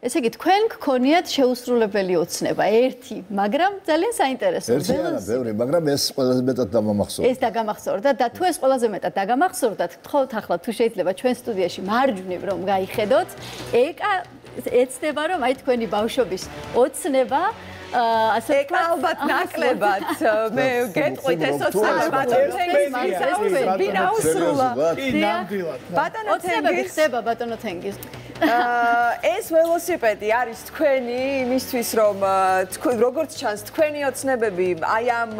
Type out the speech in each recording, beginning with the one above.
ესე იგი თქვენ გქონიათ შეუსრულებელი ოცნება ერთი, მაგრამ ძალიან საინტერესო. ერთი არა, ბევრი, მაგრამ ეს ყველაზე მეტად დამამახსოვრდა. ეს დაგამახსოვრდა და თუ ეს ყველაზე მეტად დაგამახსოვრდათ, თხოვთ ახლა თუ შეიძლება ჩვენ სტუდიაში მარჯვნივ რომ გაიხედოთ, ეკა ეცდება რომ აი თქვენი ბავშვობის ოცნება ასე ვთქვათ, ალბათ ნაკლებად მე გეტყვით ეს ოცნება თენგიზი ბინაუსრულა. ბატონო თენგიზი ხდება ბატონო თენგიზი. ეს ველოსიპედი არის თქვენი იმისთვის რომ თქვენ როგორც ჩანს თქვენი ოცნებები აი ამ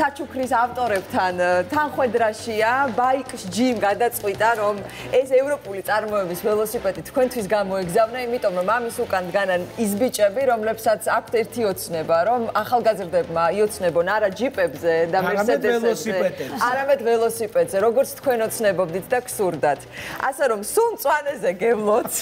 საჩუქრის ავტორებთან თანხვედრაშია ბაიკს ჯიმ გადაწყვიტა რომ ეს ევროპული წარმოების ველოსიპედი თქვენთვის გამოეგზავნა იმიტომ რომ ამის უკან დგანან ის ბიჭები რომლებსაც აქვთ ერთი ოცნება რომ ახალგაზრდებმა იოცნებონ არა ჯიპებზე და მერსედესებზე არამედ ველოსიპედზე როგორც თქვენ ოცნებობდით და გსურდათ. ასე რომ სულ წვანეზე გევლო მოც.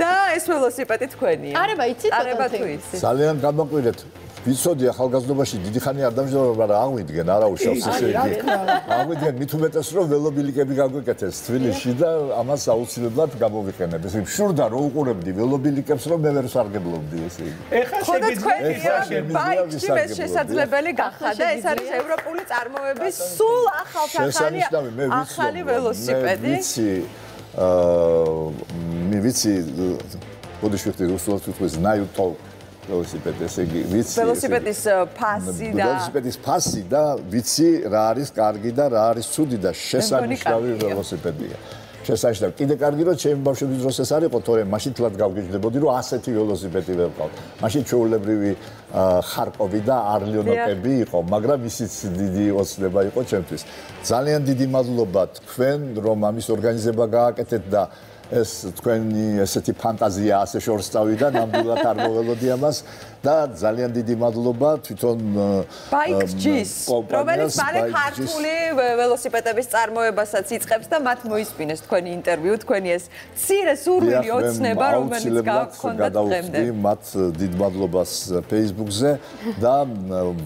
და ეს ველოსიპედი თქვენია. არება იცით? არება თუ იცით? ძალიან გამოკვირეთ. ვიცოდი ახალგაზრდობაში დიდი ხანი არ დამჯდომა, მაგრამ აღვიდგენ, არა უშავს ესე იგი. აღვიდგენ მით უმეტეს რომ ველობილიკები გაგვეკეთეს თბილისში და ამას აუცილებლად გამოვიყენებ. ესე შურდა რო უყურებდი ველობილიკებს რომ მე ვერ სარგებლობდი ესე იგი. ეხა შეგვიძლია ბაიქში ეს შესაძლებელი გახადა, ეს არის ევროპული წარმოების სულ ახალთახანი ახალი ველოსიპედი. მე ვიცი мивици, подишувате да, да, да условите кои знају толку ველოსიპედი ესე იგი ვიცი ველოსიპედის ფასი და ველოსიპედის ფასი და ვიცი რა არის კარგი და რა არის ცუდი და შესანიშნავი ველოსიპედია შესანიშნავი. კიდე კარგი რომ ჩემი ბავშვების დროს ეს არისო, თორემ მაშინ თლად გავგიჟდებოდი, რომ ასეთი ველოსიპედი ვეყავ. მაშინ ჩეულებრივი ხარკოვი და არლიონოტები იყო, მაგრამ ისიც დიდი ოცნება იყო ჩემთვის. ძალიან დიდი მადლობა თქვენ, რომ ამის ორგანიზება გააკეთეთ და ეს თქვენი ესეთი ფანტაზია ასე შორს წავიდა, ნამდვილად არ მოველოდი ამას და ძალიან დიდი მადლობა თვითონ ბაიქჯის, რომელიც მალე ქართული ველოსიპედების წარმოებასაც იწყებს და მათ მოისმინეს თქვენი ინტერვიუ, თქვენი ეს ცირე სურვილი ოცნება, რომელიც გაგქონდათ დღემდე. მათ დიდ მადლობას Facebook-ზე და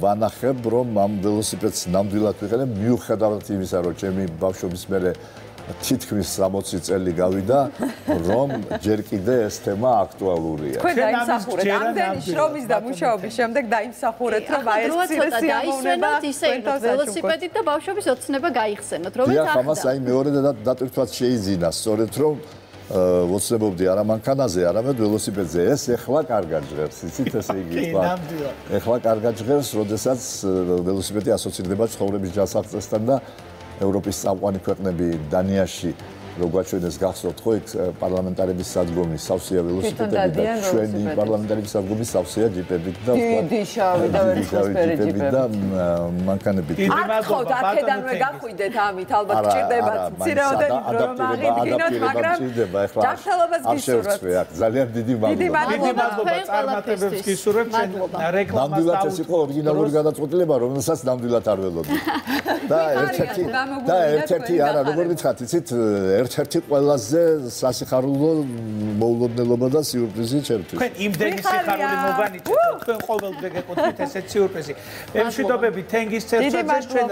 ვანახებ, რომ ამ ველოსიპედს ნამდვილად ვიყენებ, მიუხედავად იმისა, რომ ჩემი ბავშვობის მერე თითქმის 60 წელი გავიდა, რომ ჯერ კიდე ეს თემა აქტუალურია. თქვენ დაიმსახურეთ ამდენი შრომის და მუშაობის შემდეგ დაიმსახურეთ, რომ აი ეს ცირე სიამოვნება ისე ველოსიპედით და ბავშვების ოცნება გაიხსენოთ, რომელიც ახლა. დიახ, ამას აი მეორე დატვირთვაც შეიძინა, სწორედ რომ ვოცნებობდი არა მანქანაზე, არამედ ველოსიპედზე. ეს ეხლა კარგად ჟღერს, იცით ესე იგი თქვა. ეხლა კარგად ჟღერს, როდესაც ველოსიპედი ასოცირდება ცხოვრების ჯანსაღწესთან და ევროპის წამყვანი ქვეყნები დანიაში რო გვაჩვენეს გახსოვთ ხო იქ პარლამენტარების სადგომი სავსეა ველოსიპედები და ჩვენი პარლამენტარების სადგომი სავსეა ჯიპებით და დიდი შავი და ვერცხლისფერი ჯიპები და მანქანებით. დიდი მადლობა აქედანვე გახვიდეთ ამით ალბათ ჭირდებათ ცირაოდენი რომ აღიდგინოთ მაგრამ ჯანმრთელობას გისურვებთ. ძალიან დიდი მადლობა. დიდი მადლობა წარმატებებს გისურვებთ ჩვენ რეკლამას ნამდვილად ეს იყო ორიგინალური გადაწყვეტილება რომელსაც ნამდვილად არ ველოდი. და ერთ-ერთი და ერთ-ერთი არა როგორ ვიცხათ იცით ერთ-ერთი ყველაზე სასიხარულო მოულოდნელობა და სიურპრიზი ჩემთვის. თქვენ იმდენი სიხარული მოგანიჭეთ, თქვენ ყოველდღე გეკუთვნით ესეთ სიურპრიზი. ემშვიდობები თენგის ცერცაძეს ჩვენ